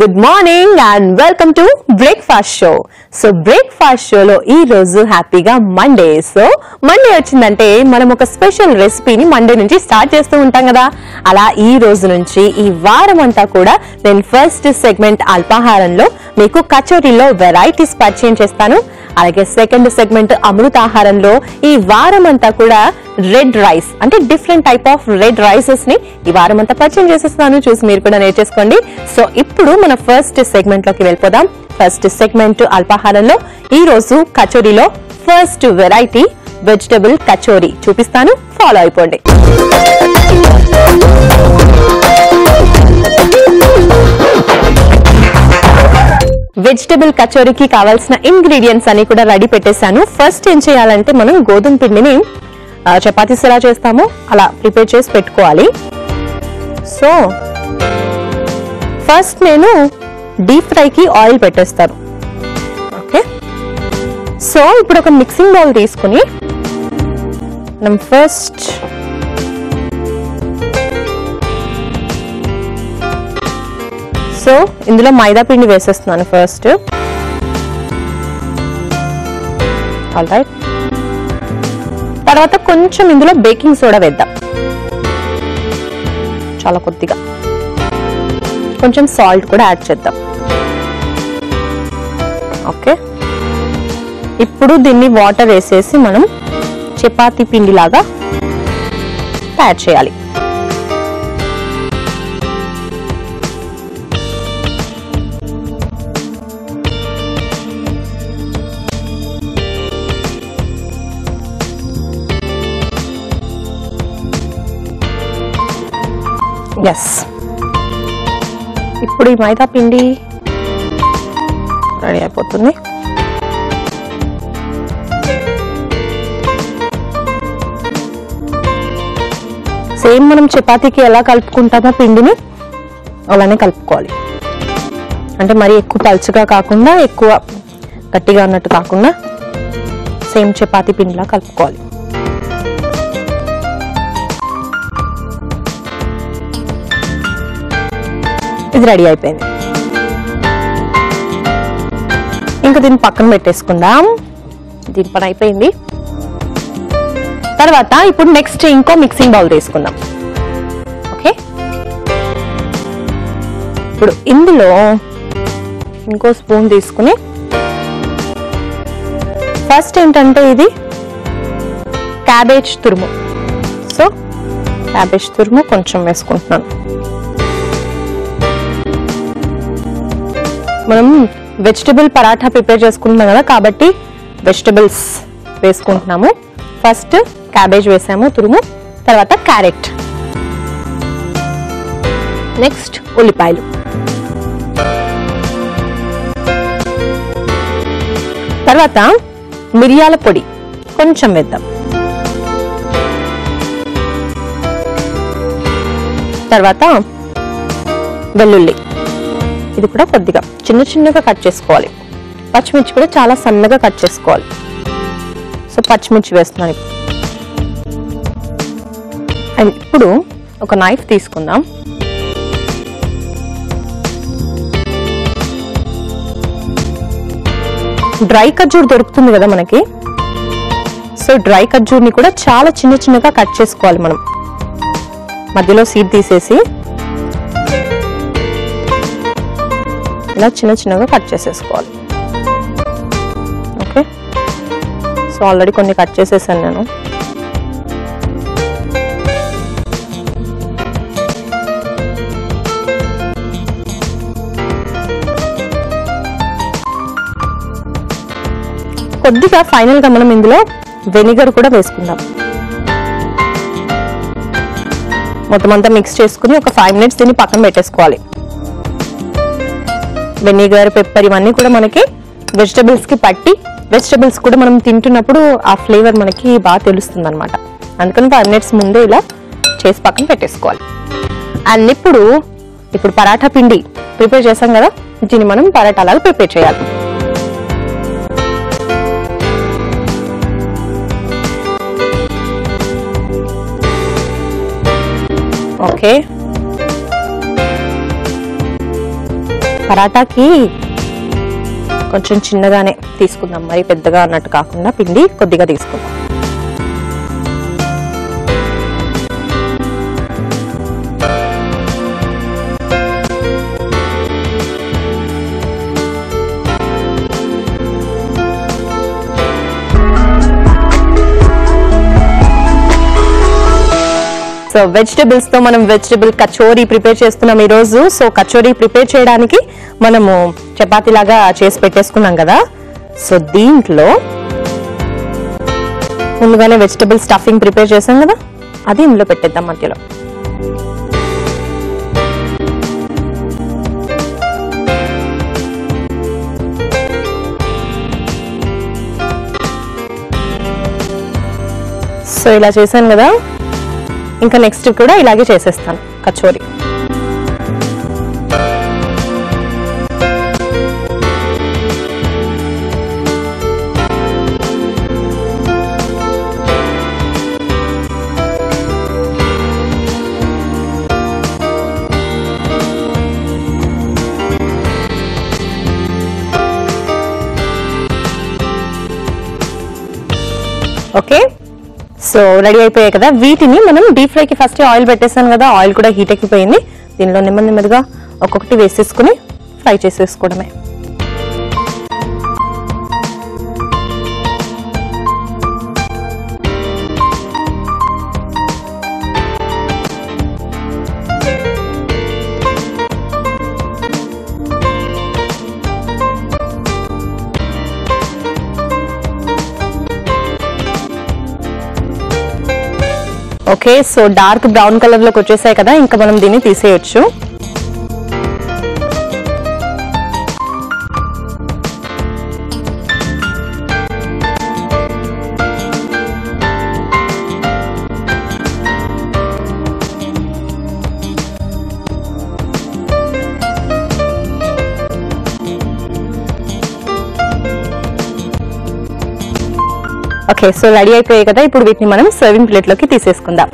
Good morning and welcome to breakfast show. So breakfast షోలో ఈ రోజు హ్యాపీగా మండే. సో మండే వచ్చిందంటే మనం ఒక స్పెషల్ రెసిపీని మండే నుంచి స్టార్ట్ చేస్తూ ఉంటాం కదా. అలా ఈ రోజు నుంచి ఈ వారం అంతా కూడా నేను ఫస్ట్ సెగ్మెంట్ అల్పాహారంలో మీకు కచోరీలో వెరైటీస్ పరిచయం చేస్తాను. అలాగే సెకండ్ సెగ్మెంట్ అమృతాహారంలో ఈ వారం అంతా కూడా రెడ్ రైస్. అంటే డిఫరెంట్ టైప్ ఆఫ్ రెడ్ రైసెస్ని ఈ వారం అంతా పరిచయం చేసేస్తాను చూసి మీరు కూడా నేర్చేసుకోండి సో ఇప్పుడు మన ఫస్ట్ సెగ్మెంట్లోకి వెళ్ళిపోదాం. ఫస్ట్ సెగ్మెంట్ అల్పాహారంలో ఈ రోజు కచోరీలో ఫస్ట్ వెరైటీ వెజిటబుల్ కచోరీ చూపిస్తాను. ఫాలో అయిపోండి. వెజిటబుల్ కచోరీకి కావాల్సిన ఇంగ్రీడియంట్స్ అన్ని కూడా రెడీ పెట్టేశాను. ఫస్ట్ ఏం చేయాలంటే మనం గోధుమ పిండిని చపాతీస్ ఎలా చేస్తామో అలా ప్రిపేర్ చేసి పెట్టుకోవాలి. సో ఫస్ట్ నేను డీప్ ఫ్రైకి ఆయిల్ పెట్టేస్తాను. ఓకే? సో ఇప్పుడు ఒక మిక్సింగ్ బౌల్ తీసుకుని మనం ఫస్ట్ సో ఇందులో మైదా పిండి వేసేస్తున్నాను ఫస్ట్. ఆల్ రైట్ తర్వాత కొంచెం ఇందులో బేకింగ్ సోడా వేద్దాం. చాలా కొద్దిగా. కొంచెం సాల్ట్ కూడా యాడ్ చేద్దాం. ఓకే. ఇప్పుడు దీన్ని వాటర్ వేసేసి మనం చపాతీ పిండిలాగా తయారు చేయాలి. ఎస్ ఇప్పుడు ఈ మైదా పిండి రెడీ అయిపోతుంది. సేమ్ మనం చపాతీకి ఎలా కలుపుకుంటామో పిండిని అలానే కలుపుకోవాలి. అంటే మరి ఎక్కువ పలుచగా కాకుండా ఎక్కువ గట్టిగా అన్నట్టు కాకుండా సేమ్ చపాతీ పిండిలా కలుపుకోవాలి. ఇది రెడీ అయిపోయింది. ఇంకా దీన్ని పక్కన పెట్టేసుకుందాం. దీని పని అయిపోయింది. తర్వాత ఇప్పుడు నెక్స్ట్ ఇంకో మిక్సింగ్ బౌల్ తీసుకుందాం. ఓకే ఇప్పుడు ఇందులో ఇంకో స్పూన్ తీసుకుని ఫస్ట్ ఏంటంటే ఇది క్యాబేజ్ తురుము. సో క్యాబేజ్ తురుము కొంచెం వేసుకుంటున్నాను. మనం వెజిటబుల్ పరాఠా ప్రిపేర్ చేసుకుంటున్నాం కదా కాబట్టి వెజిటబుల్స్ వేసుకుంటున్నాము. ఫస్ట్ క్యాబేజ్ వేసాము తురుము తర్వాత క్యారెట్ నెక్స్ట్ ఉల్లిపాయలు. తర్వాత మిరియాల పొడి కొంచెం వేద్దాం. తర్వాత వెల్లుల్లి. ఇది కూడా కొద్దిగా చిన్న చిన్నగా కట్ చేసుకోవాలి. పచ్చిమిర్చి కూడా చాలా సన్నగా కట్ చేసుకోవాలి. సో పచ్చిమిర్చి వేస్తున్నాను ఇప్పుడు. అండ్ ఇప్పుడు ఒక నైఫ్ తీసుకుందాం. డ్రై ఖర్జూర్ దొరుకుతుంది కదా మనకి? సో డ్రై ఖర్జూర్ని కూడా చాలా చిన్న చిన్నగా కట్ చేసుకోవాలి మనం. మధ్యలో సీడ్ తీసేసి ఇలా చిన్న చిన్నగా కట్ చేసేసుకోవాలి. ఓకే? సో ఆల్రెడీ కొన్ని కట్ చేసేసాను నేను. కొద్దిగా ఫైనల్గా మనం ఇందులో వెనిగర్ కూడా వేసుకుందాం. మొత్తం అంతా మిక్స్ చేసుకుని ఒక ఫైవ్ మినిట్స్ దీన్ని పక్కన పెట్టేసుకోవాలి. వెనిగర్ పెప్పర్ ఇవన్నీ కూడా మనకి వెజిటబుల్స్కి పట్టి వెజిటబుల్స్ కూడా మనం తింటున్నప్పుడు ఆ ఫ్లేవర్ మనకి బాగా తెలుస్తుంది అనమాట అందుకని ఫైవ్ మినిట్స్ ముందే ఇలా చేసి పక్కన పెట్టేసుకోవాలి. అండ్ ఇప్పుడు ఇప్పుడు పరాఠా పిండి ప్రిపేర్ చేసాం కదా దీన్ని మనం పరాఠా ప్రిపేర్ చేయాలి. ఓకే. పరాటాకి కొంచెం చిన్నగానే తీసుకుందాం. మరి పెద్దగా అన్నట్టు కాకుండా పిండి కొద్దిగా తీసుకుందాం. సో వెజిటబుల్స్తో మనం వెజిటబుల్ కచోరీ ప్రిపేర్ చేస్తున్నాం ఈ రోజు సో కచోరీ ప్రిపేర్ చేయడానికి మనము చపాతీ లాగా చేసి పెట్టేసుకున్నాం కదా. సో దీంట్లో ముందుగానే వెజిటబుల్ స్టఫింగ్ ప్రిపేర్ చేసాం కదా. అది ఇందులో పెట్టేద్దాం మధ్యలో. సో ఇలా చేశాను కదా. ఇంకా నెక్స్ట్ కూడా ఇలాగే చేసేస్తాను కచోరీ. ఓకే? సో రెడీ అయిపోయాయి కదా. వీటిని మనం డీప్ ఫ్రైకి ఫస్ట్ ఆయిల్ పెట్టేసాను కదా. ఆయిల్ కూడా హీట్ ఎక్కిపోయింది. దీనిలో నెమ్మది నెమ్మదిగా ఒక్కొక్కటి వేసేసుకుని ఫ్రై చేసేసుకోవడమే. ఓకే సో డార్క్ బ్రౌన్ కలర్లోకి వచ్చేసాయి కదా ఇంకా మనం దీన్ని తీసేయొచ్చు. ఓకే సో రెడీ అయిపోయాయి కదా ఇప్పుడు వీటిని మనం సర్వింగ్ ప్లేట్లోకి తీసేసుకుందాం.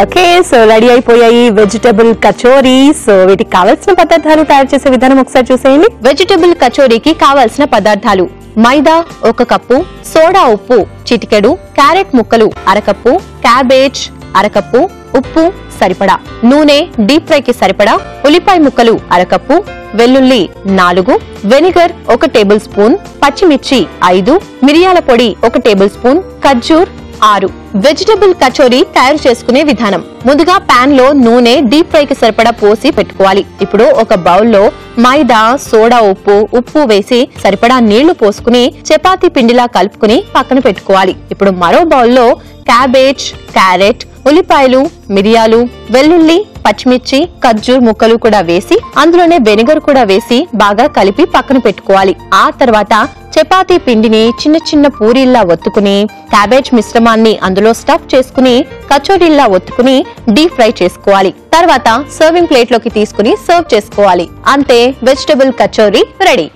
ఓకే సో రెడీ అయిపోయాయి వెజిటబుల్ కచోరీ. సో వీటికి కావాల్సిన పదార్థాలు తయారు చేసే విధానం ఒకసారి చూసేయండి. వెజిటబుల్ కచోరీకి కావలసిన పదార్థాలు. మైదా ఒక కప్పు సోడా ఉప్పు చిటికెడు క్యారెట్ ముక్కలు అరకప్పు క్యాబేజ్ అరకప్పు ఉప్పు సరిపడా. నూనె డీప్ ఫ్రై కి సరిపడా. ఉల్లిపాయ ముక్కలు అరకప్పు వెల్లుల్లి నాలుగు వెనిగర్ ఒక టేబుల్ స్పూన్ పచ్చిమిర్చి ఐదు మిరియాల పొడి ఒక టేబుల్ స్పూన్ ఖర్జూర్ ఆరు. వెజిటబుల్ కచోరీ తయారు చేసుకునే విధానం. ముందుగా పాన్లో నూనె డీప్ ఫ్రై కి సరిపడా పోసి పెట్టుకోవాలి. ఇప్పుడు ఒక బౌల్లో మైదా సోడా ఉప్పు ఉప్పు వేసి సరిపడా నీళ్ళు పోసుకుని చపాతీ పిండిలా కలుపుకుని పక్కన పెట్టుకోవాలి. ఇప్పుడు మరో బౌల్లో క్యాబేజ్ క్యారెట్ ఉల్లిపాయలు మిరియాలు వెల్లుల్లి పచ్చిమిర్చి ఖర్జూర్ ముక్కలు కూడా వేసి అందులోనే వెనిగర్ కూడా వేసి బాగా కలిపి పక్కన పెట్టుకోవాలి. ఆ తర్వాత చపాతీ పిండిని చిన్న చిన్న పూరీల్లా ఒత్తుకుని క్యాబేజ్ మిశ్రమాన్ని అందులో స్టఫ్ చేసుకుని కచోరీల్లా ఒత్తుకుని డీప్ ఫ్రై చేసుకోవాలి. తర్వాత సర్వింగ్ ప్లేట్లోకి తీసుకుని సర్వ్ చేసుకోవాలి. అంతే వెజిటబుల్ కచోరీ రెడీ.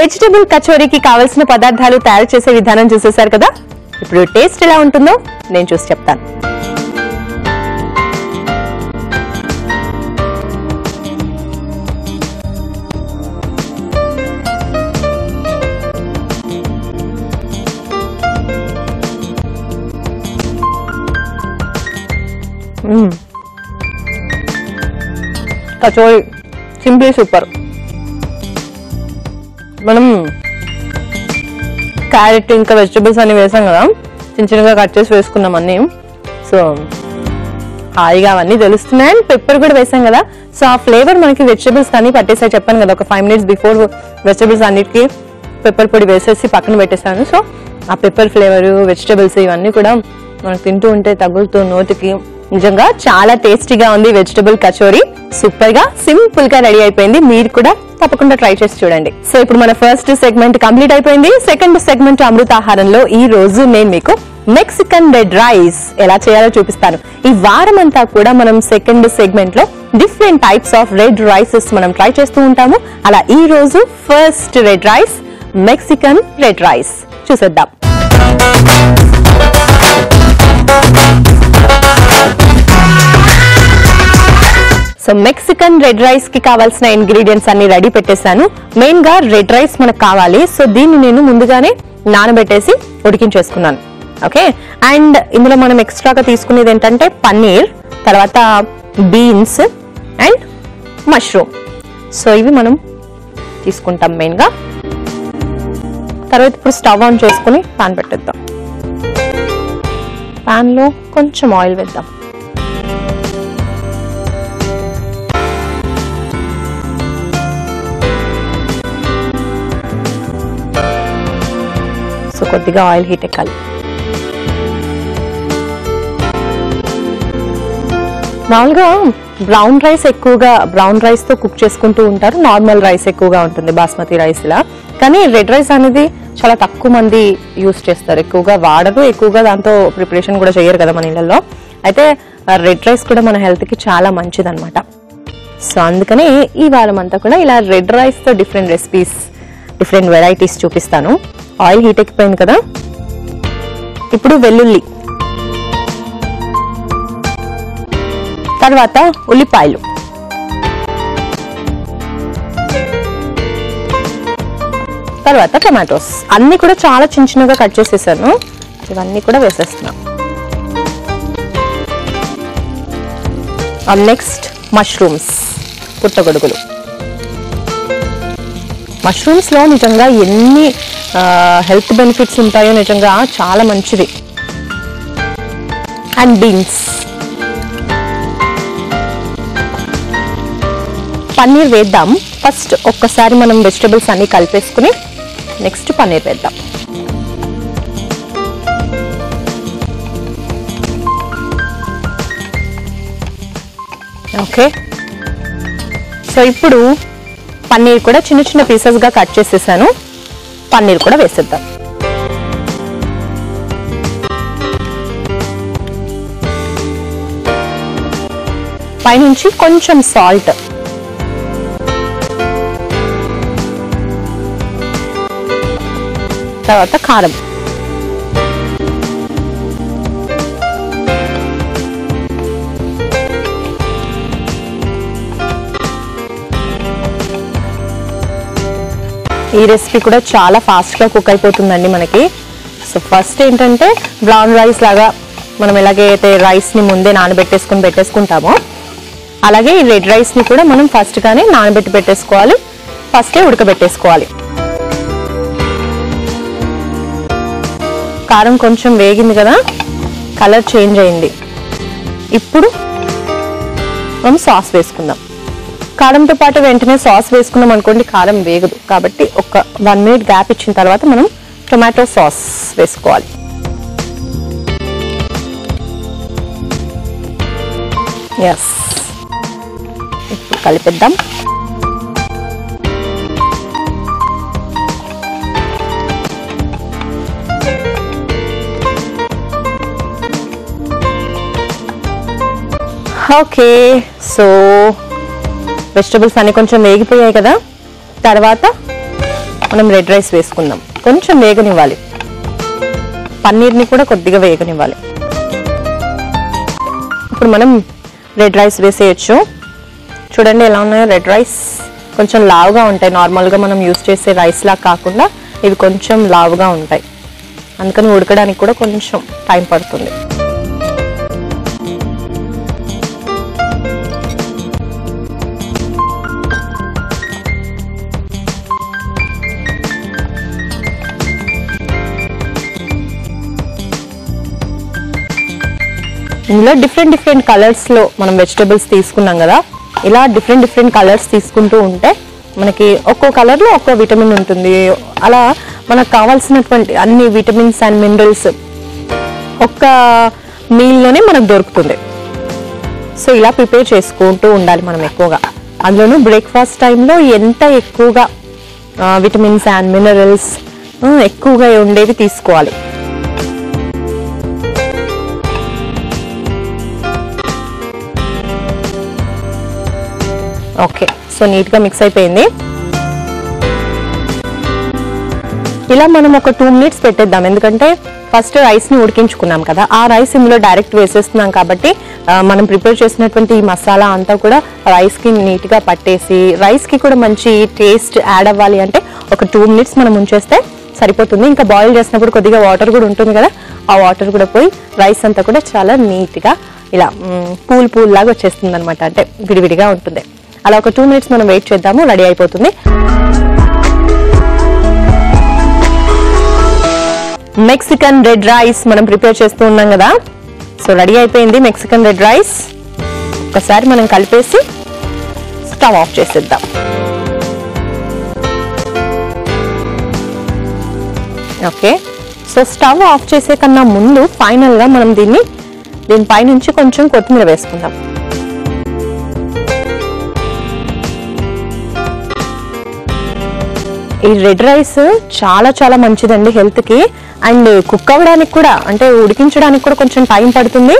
వెజిటబుల్ కచోరీకి కావలసిన పదార్థాలు తయారు చేసే విధానం చూసేశారు కదా? ఇప్పుడు టేస్ట్ ఎలా ఉంటుందో నేను చూసి చెప్తాను. Kachori simply super. మనం క్యారెట్ ఇంకా వెజిటబుల్స్ అన్ని వేసాం కదా. చిన్న చిన్నగా కట్ చేసి వేసుకున్నాం అన్ని. సో హాయిగా అవన్నీ తెలుస్తున్నాయి. అండ్ పెప్పర్ కూడా వేసాం కదా. సో ఆ ఫ్లేవర్ మనకి వెజిటబుల్స్ అన్ని పట్టేసాయి. చెప్పాను కదా ఒక ఫైవ్ మినిట్స్ బిఫోర్ వెజిటబుల్స్ అన్నిటికీ పెప్పర్ పొడి వేసేసి పక్కన పెట్టేశాను. సో ఆ పెప్పర్ ఫ్లేవర్ వెజిటబుల్స్ ఇవన్నీ కూడా మనకు తింటూ ఉంటే తగులుతూ నోటికి నిజంగా చాలా టేస్టీగా ఉంది వెజిటబుల్ కచోరీ. సూపర్గా సింపుల్గా రెడీ అయిపోయింది. మీరు కూడా తప్పకుండా ట్రై చేసి చూడండి. సో ఇప్పుడు మన ఫస్ట్ సెగ్మెంట్ కంప్లీట్ అయిపోయింది. సెకండ్ సెగ్మెంట్ అమృతాహారంలో ఈ రోజు నేను మీకు మెక్సికన్ రెడ్ రైస్ ఎలా చేయాలో చూపిస్తాను. ఈ వారం అంతా కూడా మనం సెకండ్ సెగ్మెంట్లో different types of red rices మనం ట్రై చేస్తూ ఉంటాము. అలా ఈ రోజు first red rice Mexican red rice చూసేద్దాం. సో మెక్సికన్ రెడ్ రైస్కి కావాల్సిన ఇంగ్రీడియంట్స్ అన్ని రెడీ పెట్టేశాను. మెయిన్గా రెడ్ రైస్ మనకు కావాలి. సో దీన్ని నేను ముందుగానే నానబెట్టేసి ఉడికించేసుకున్నాను. ఓకే అండ్ ఇందులో మనం ఎక్స్ట్రాగా తీసుకునేది ఏంటంటే పన్నీర్ తర్వాత బీన్స్ అండ్ మష్రూమ్ సో ఇవి మనం తీసుకుంటాం మెయిన్గా. తర్వాత ఇప్పుడు స్టవ్ ఆన్ చేసుకుని పాన్ పెట్టేద్దాం. పాన్లో కొంచెం ఆయిల్ వేద్దాం. కొద్దిగా ఆయిల్ హీట్ ఎక్కాలి. మామూలుగా బ్రౌన్ రైస్ ఎక్కువగా బ్రౌన్ రైస్తో కుక్ చేసుకుంటూ ఉంటారు. నార్మల్ రైస్ ఎక్కువగా ఉంటుంది బాస్మతి రైస్ లా. కానీ రెడ్ రైస్ అనేది చాలా తక్కువ మంది యూస్ చేస్తారు. ఎక్కువగా వాడరు ఎక్కువగా దాంతో ప్రిపరేషన్ కూడా చేయరు కదా మన ఇళ్ళల్లో అయితే రెడ్ రైస్ కూడా మన హెల్త్కి చాలా మంచిదన్నమాట. సో అందుకనే ఈ వారం అంతా కూడా ఇలా రెడ్ రైస్తో డిఫరెంట్ రెసిపీస్ డిఫరెంట్ వెరైటీస్ చూపిస్తాను. ఆయిల్ హీట్ ఎక్కిపోయింది కదా? ఇప్పుడు వెల్లుల్లి. తర్వాత ఉల్లిపాయలు. తర్వాత టమాటోస్. అన్ని కూడా చాలా చిన్న చిన్నగా కట్ చేసేసాను. ఇవన్నీ కూడా వేసేస్తున్నాం. నెక్స్ట్ మష్రూమ్స్ పుట్టగొడుగులు. మష్రూమ్స్లో నిజంగా ఎన్ని హెల్త్ బెనిఫిట్స్ ఉంటాయో నిజంగా చాలా మంచిది. And beans. పన్నీర్ వేద్దాం. ఫస్ట్ ఒక్కసారి మనం వెజిటబుల్స్ అన్ని కలిపేసుకుని నెక్స్ట్ పన్నీర్ వేద్దాం. ఓకే. సో ఇప్పుడు పన్నీర్ కూడా చిన్న చిన్న పీసెస్గా కట్ చేసేసాను. పన్నీర్ కూడా వేసేద్దాం. పైనుంచి కొంచెం సాల్ట్. తర్వాత కారం. ఈ రెసిపీ కూడా చాలా ఫాస్ట్గా కుక్ అయిపోతుందండి మనకి. సో ఫస్ట్ ఏంటంటే బ్రౌన్ రైస్ లాగా మనం ఎలాగైతే రైస్ని ముందే నానబెట్టేసుకుని పెట్టేసుకుంటామో అలాగే ఈ రెడ్ రైస్ని కూడా మనం ఫస్ట్గానే నానబెట్టి పెట్టేసుకోవాలి. ఫస్టే ఉడకబెట్టేసుకోవాలి. కారం కొంచెం వేగింది కదా కలర్ చేంజ్ అయింది. ఇప్పుడు మనం సాస్ వేసుకుందాం. కారంతో పాటు వెంటనే సాస్ వేసుకున్నాం అనుకోండి కారం వేగదు. కాబట్టి ఒక వన్ మినిట్ గ్యాప్ ఇచ్చిన తర్వాత మనం టొమాటో సాస్ వేసుకోవాలి. ఎస్ ఇప్పుడు కలిపిద్దాం. ఓకే సో వెజిటబుల్స్ అన్ని కొంచెం వేగిపోయాయి కదా? తర్వాత మనం రెడ్ రైస్ వేసుకుందాం. కొంచెం వేగనివ్వాలి. పన్నీర్ని కూడా కొద్దిగా వేగనివ్వాలి. ఇప్పుడు మనం రెడ్ రైస్ వేసేయచ్చు. చూడండి ఎలా ఉన్నాయో రెడ్ రైస్. కొంచెం లావుగా ఉంటాయి. నార్మల్గా మనం యూస్ చేసే రైస్లా కాకుండా ఇవి కొంచెం లావుగా ఉంటాయి. అందుకని ఉడకడానికి కూడా కొంచెం టైం పడుతుంది. ఇందులో డిఫరెంట్ డిఫరెంట్ కలర్స్లో మనం వెజిటబుల్స్ తీసుకున్నాం కదా ఇలా డిఫరెంట్ డిఫరెంట్ కలర్స్ తీసుకుంటూ ఉంటే మనకి ఒక్కో కలర్లో ఒక్కో విటమిన్ ఉంటుంది. అలా మనకు కావాల్సినటువంటి అన్ని విటమిన్స్ అండ్ మినరల్స్ ఒక్క మీల్లోనే మనకు దొరుకుతుంది. సో ఇలా ప్రిపేర్ చేసుకుంటూ ఉండాలి మనం ఎక్కువగా. అందులోనూ బ్రేక్ఫాస్ట్ టైంలో ఎంత ఎక్కువగా విటమిన్స్ అండ్ మినరల్స్ ఎక్కువగా ఉండేవి తీసుకోవాలి. ఓకే. సో నీట్గా మిక్స్ అయిపోయింది. ఇలా మనం ఒక టూ మినిట్స్ పెట్టేద్దాం. ఎందుకంటే ఫస్ట్ రైస్ని ఉడికించుకున్నాం కదా. ఆ రైస్ ఇందులో డైరెక్ట్ వేసేస్తున్నాం కాబట్టి మనం ప్రిపేర్ చేసినటువంటి ఈ మసాలా అంతా కూడా రైస్కి నీట్గా పట్టేసి రైస్కి కూడా మంచి టేస్ట్ యాడ్ అవ్వాలి అంటే ఒక టూ మినిట్స్ మనం ఉంచేస్తే సరిపోతుంది. ఇంకా బాయిల్ చేసినప్పుడు కొద్దిగా వాటర్ కూడా ఉంటుంది కదా. ఆ వాటర్ కూడా పోయి రైస్ అంతా కూడా చాలా నీట్గా ఇలా పూల్ పూల్ లాగా వచ్చేస్తుంది అనమాట అంటే విడివిడిగా ఉంటుంది. అలా ఒక టూ మినిట్స్ మనం వెయిట్ చేద్దాము రెడీ అయిపోతుంది. మెక్సికన్ రెడ్ రైస్ మనం ప్రిపేర్ చేస్తూ ఉన్నాం కదా. సో రెడీ అయిపోయింది మెక్సికన్ రెడ్ రైస్ ఒకసారి మనం కలిపేసి స్టవ్ ఆఫ్ చేసేద్దాం. ఓకే సో స్టవ్ ఆఫ్ చేసే కన్నా ముందు ఫైనల్గా మనం దీన్ని దీనిపై నుంచి కొంచెం కొత్తిమీర వేసుకుందాం. ఈ రెడ్ రైస్ చాలా చాలా మంచిదండి హెల్త్కి. అండ్ కుక్ అవ్వడానికి కూడా అంటే ఉడికించడానికి కూడా కొంచెం టైం పడుతుంది.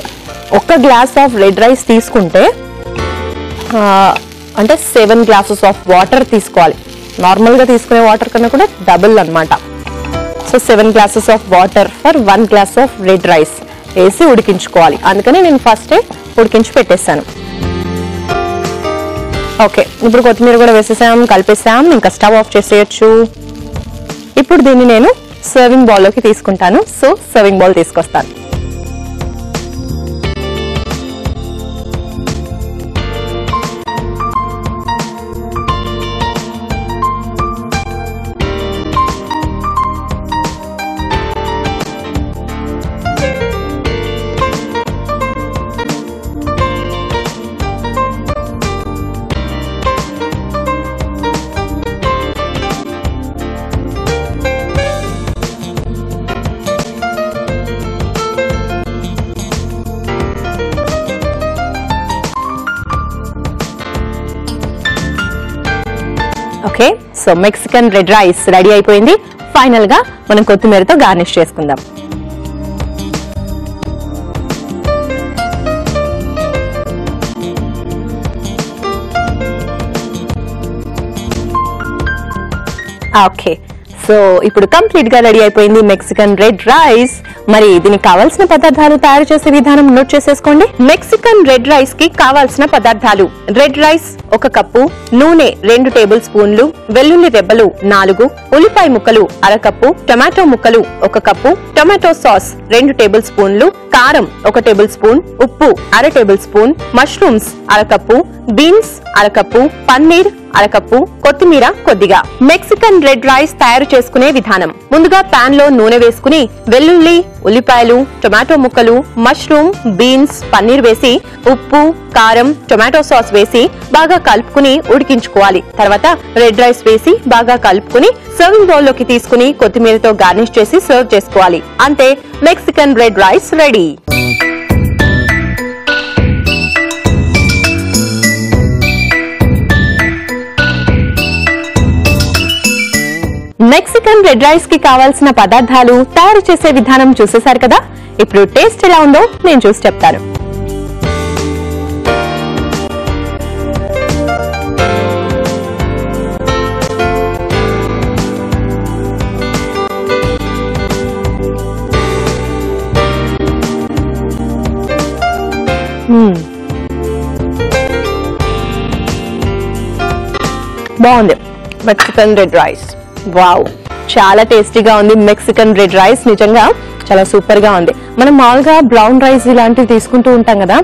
ఒక్క గ్లాస్ ఆఫ్ రెడ్ రైస్ తీసుకుంటే అంటే సెవెన్ గ్లాసెస్ ఆఫ్ వాటర్ తీసుకోవాలి. నార్మల్గా తీసుకునే వాటర్ కన్నా కూడా డబుల్ అన్నమాట. So seven glasses of water for one glass of red rice వేసి ఉడికించుకోవాలి. అందుకని నేను ఫస్టే ఉడికించి పెట్టేశాను. ఓకే. ఇప్పుడు కొత్తిమీర కూడా వేసేసాం కలిపేసాం. ఇంకా స్టవ్ ఆఫ్ చేసేయచ్చు. ఇప్పుడు దీన్ని నేను సర్వింగ్ బౌల్లోకి తీసుకుంటాను. సో సర్వింగ్ బౌల్ తీసుకొస్తాను. So Mexican red rice ready అయిపోయింది. ఫైనల్గా మనం కొత్తిమీరతో గార్నిష్ చేసుకుందాం. ఓకే సో ఇప్పుడు కంప్లీట్గా రెడీ అయిపోయింది మెక్సికన్ రెడ్ రైస్ మరి దీనికి కావాల్సిన పదార్థాలు తయారు చేసే విధానం నోట్ చేసేసుకోండి. మెక్సికన్ రెడ్ రైస్కి కావాల్సిన పదార్థాలు. రెడ్ రైస్ ఒక కప్పు నూనె రెండు టేబుల్ స్పూన్లు వెల్లుల్లి రెబ్బలు నాలుగు ఉల్లిపాయ ముక్కలు అరకప్పు టొమాటో ముక్కలు ఒక కప్పు టొమాటో సాస్ రెండు టేబుల్ స్పూన్లు కారం ఒక టేబుల్ స్పూన్ ఉప్పు అర టేబుల్ స్పూన్ మష్రూమ్స్ అరకప్పు బీన్స్ అరకప్పు పన్నీర్ అరకప్పు కొత్తిమీర కొద్దిగా. మెక్సికన్ రెడ్ రైస్ తయారు చేసుకునే విధానం. ముందుగా పాన్లో నూనె వేసుకుని వెల్లుల్లి ఉల్లిపాయలు టొమాటో ముక్కలు మష్రూమ్ బీన్స్ పన్నీర్ వేసి ఉప్పు కారం టొమాటో సాస్ వేసి బాగా కలుపుకుని ఉడికించుకోవాలి. తర్వాత రెడ్ రైస్ వేసి బాగా కలుపుకుని సర్వింగ్ బౌల్లోకి తీసుకుని కొత్తిమీరతో గార్నిష్ చేసి సర్వ్ చేసుకోవాలి. అంతే Mexican red rice ready. Mexican red రైస్కి కావాల్సిన పదార్థాలు తయారు చేసే విధానం చూసేశారు కదా? ఇప్పుడు టేస్ట్ ఎలా ఉందో నేను చూసి చెప్తాను. Hmm. బాగుంది. మెక్సికన్ రెడ్ రైస్ వావ్ చాలా టేస్టీగా ఉంది మెక్సికన్ రెడ్ రైస్. నిజంగా చాలా సూపర్గా ఉంది. మనం మామూలుగా బ్రౌన్ రైస్ ఇలాంటివి తీసుకుంటూ ఉంటాం కదా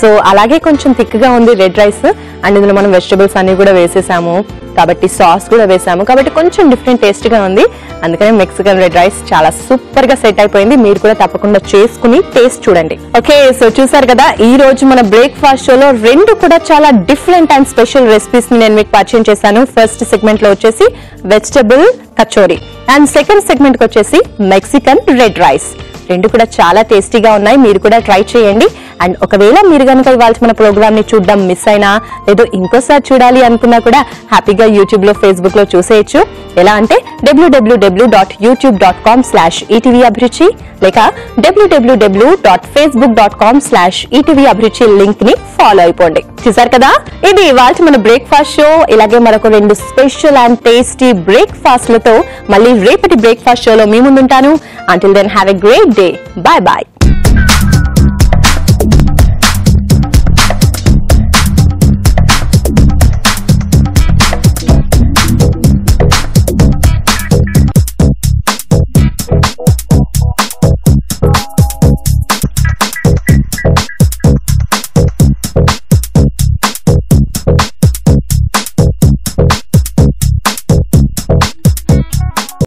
సో అలాగే కొంచెం థిక్గా ఉంది రెడ్ రైస్. అండ్ ఇందులో మనం వెజిటబుల్స్ అన్ని కూడా వేసేసాము. కాబట్టి సాస్ కూడా వేసాము. కాబట్టి కొంచెం డిఫరెంట్ టేస్ట్గా ఉంది. అందుకనే మెక్సికన్ రెడ్ రైస్ చాలా సూపర్గా సెట్ అయిపోయింది. మీరు కూడా తప్పకుండా చేసుకుని టేస్ట్ చూడండి. ఓకే సో చూసారు కదా ఈ రోజు మన బ్రేక్ఫాస్ట్ షోలో రెండు కూడా చాలా డిఫరెంట్ అండ్ స్పెషల్ రెసిపీస్ని నేను మీకు పరిచయం చేశాను. ఫస్ట్ సెగ్మెంట్లో వచ్చేసి వెజిటబుల్ కచోరీ. అండ్ సెకండ్ సెగ్మెంట్కి వచ్చేసి మెక్సికన్ రెడ్ రైస్ రెండు కూడా చాలా టేస్టీగా ఉన్నాయి. మీరు కూడా ట్రై చేయండి. అండ్ ఒకవేళ మీరు కనుక ఇవాళ మన ప్రోగ్రామ్ని చూడడం మిస్ అయినా లేదో ఇంకోసారి చూడాలి అనుకున్నా కూడా హ్యాపీగా యూట్యూబ్లో ఫేస్బుక్లో చూసేయచ్చు. ఎలా అంటే W W W dot YouTube dot com slash ETV Abhiruchi లేక W W W dot Facebook dot com slash ETV Abhiruchi లింక్ని ఫాలో అయిపోండి. చూసారు కదా? ఇది ఇవాళ మన బ్రేక్ఫాస్ట్ షో ఇలాగే మరొక రెండు స్పెషల్ అండ్ టేస్టీ బ్రేక్ఫాస్ట్లతో మళ్ళీ రేపటి బ్రేక్ఫాస్ట్ షోలో మీ ముందుంటాను. Until then have a great day bye bye